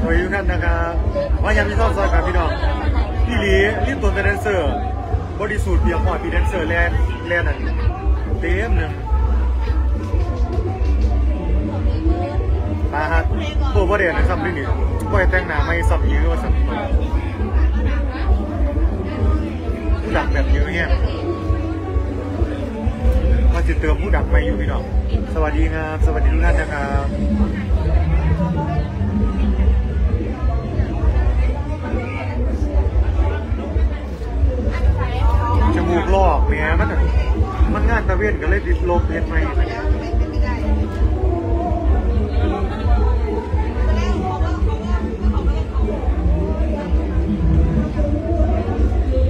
สวัสดีทุกท่านนะครับว่ายามที่อบซอยกับพี่น้องพี่หลีรีบตัวเป็นแดนเซอร์บริสูทเพียงพอพี่แดนเซอร์แลนแลนนั่นเต็มหนึ่งตาฮักโบบ่เดียนะครับนี่นี่บ่ให้แต่งหน้าไม่สับยื้อว่าสับผู้ดักแบบเยื้อเนี่ยมาจะเติมผู้ดักไม่อยู่พี่น้อง สวัสดีครับ สวัสดีทุกท่านนะครับ อกแหม่มันน่ะมันงานตะเวนก็เลยติดลมเฮ็ดไหม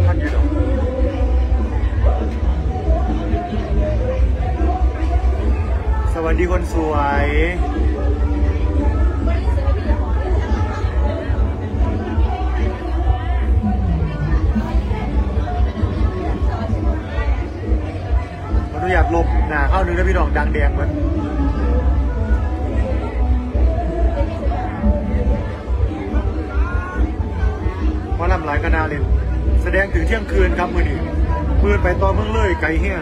ท่านอยู่ดอกสวัสดีคนสวย อนุญาตลบหนาเข้านึงนะพี่น้องดังแดงเหมือนว่าลำหลายกระดาเลยแสดงถึงเที่ยงคืนครับมือนี้มือไปตอนเมืองเลยไกลเฮี้ย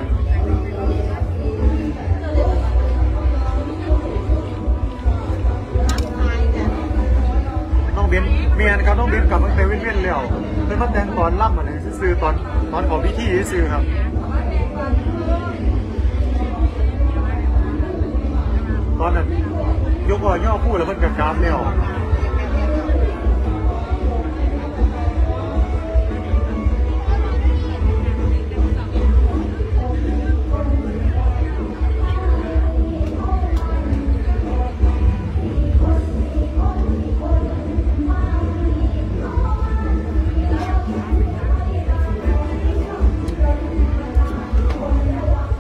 น้องเบนเมียนครับน้องเบนกลับตั้งแต่เว้นเว้นแล้วเพิ่นมาแตงตอนล่ำอะไรซื้อตอนตอนของพิธีซื้อครับ ตอนนั้นยกอ่อย่อคู่แล้วมันกับกาฟแล้ว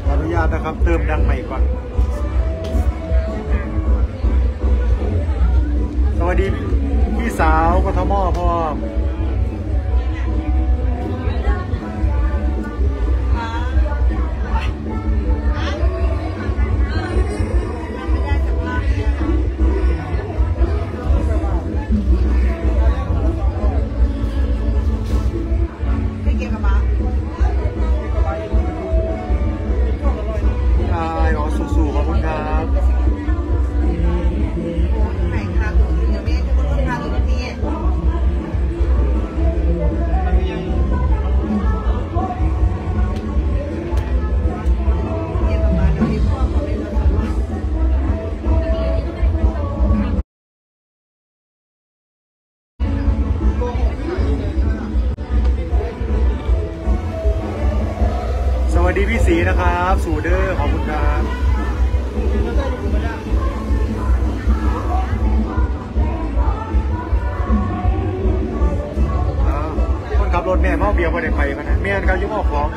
ขออนุญาตนะครับเติมดังใหม่ก่อน ดีพี่สาวกทมพ่อม ดีพี่สีนะครับ สูเดอร์ขอบคุณครับคนขับรถแม่เมาเบียร์พอได้ไปกันนะแม่นครับยุ่งออกของ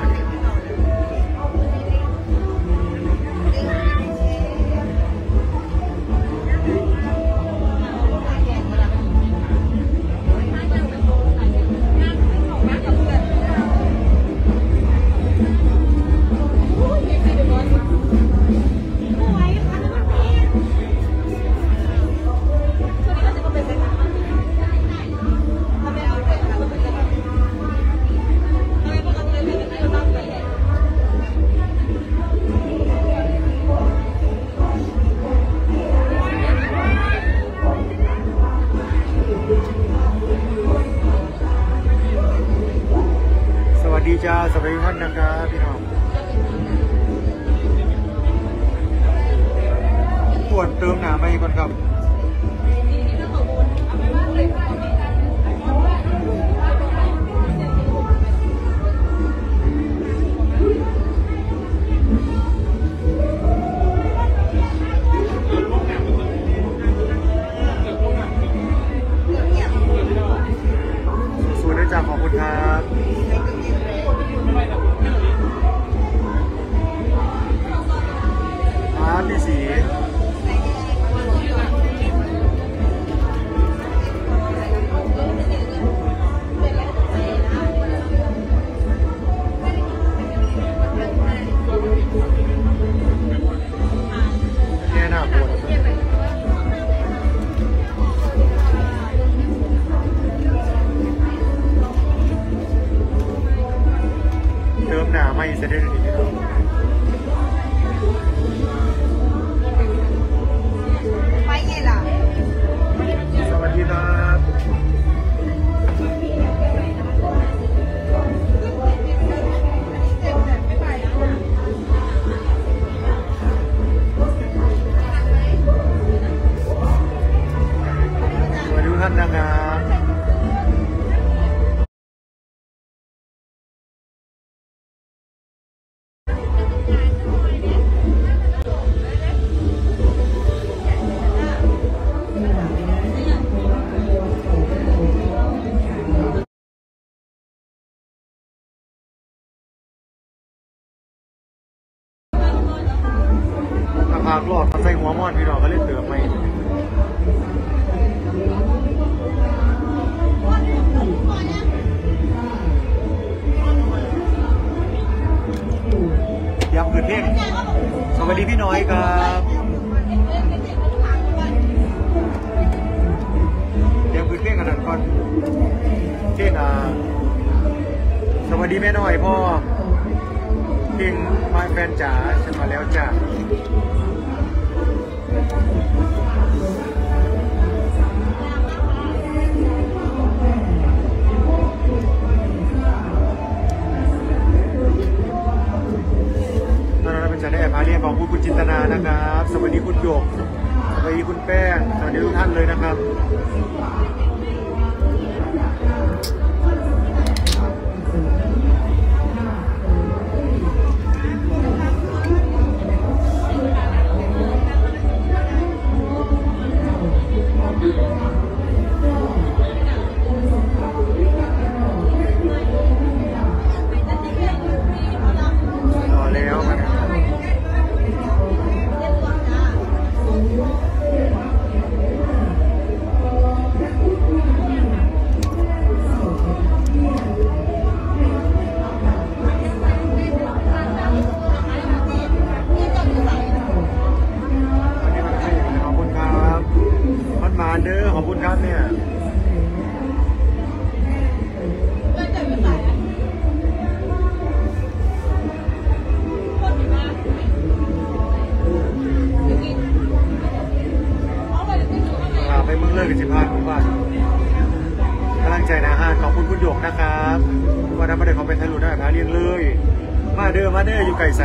เติมหนาไม่ก่อนครับ เทอมหน้าไม่เสร็จเลย ครับ เดี๋ยวคืนเพลงกันนั้นก่อนเพลงอะสวัสดีแม่น้อยพ่อเพลงมาแฟนจ๋าฉันมาแล้วจ้า ขอบคุณคุณจินตนานะครับ สวัสดีคุณหยกสวัสดีคุณแป้งสวัสดีทุกท่านเลยนะครับ ไปเมืองเลยกับสิบห้าทุกบ้านกำลังใจนะฮะขอบคุณคุณหยกนะครับว่าถ้าไม่ได้เขาไปไทยรูได้พาเลี้ยงเลย มาเด้อมาเด้ออยู่ไก่ใส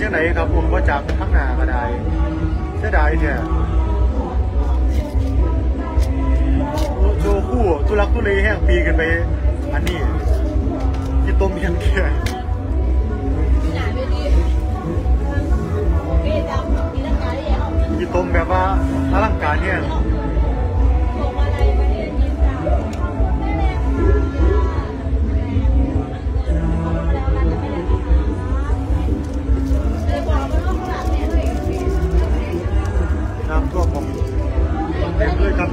จังไหนครับผมก็จับทั้งหน้าก็ได้เสียดายแท้โชคู่ทุลักทุเลแห้งปีกันไป อันนี้ที่ต้มยังแก่ที่ต้มแบบว่าอลังการเนี่ย 也不会干